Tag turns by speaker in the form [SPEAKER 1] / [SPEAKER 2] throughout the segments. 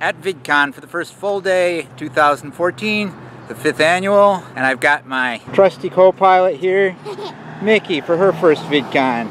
[SPEAKER 1] at VidCon for the first full day 2014, the fifth annual, and I've got my trusty co-pilot here, Mickey, for her first VidCon.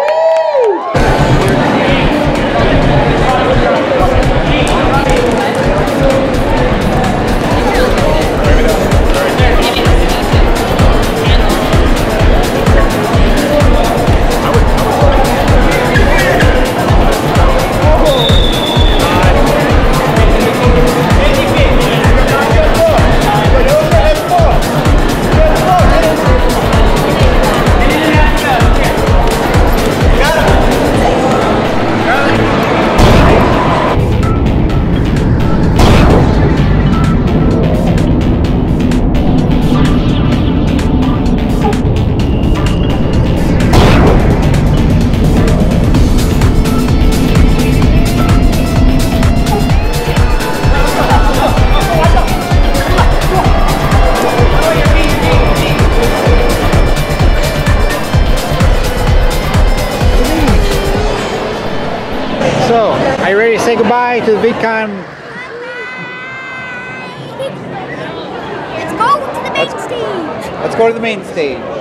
[SPEAKER 1] Are you ready to say goodbye to the VidCon?
[SPEAKER 2] Let's go to the main
[SPEAKER 1] let's,
[SPEAKER 2] stage.
[SPEAKER 1] Let's go to the main stage.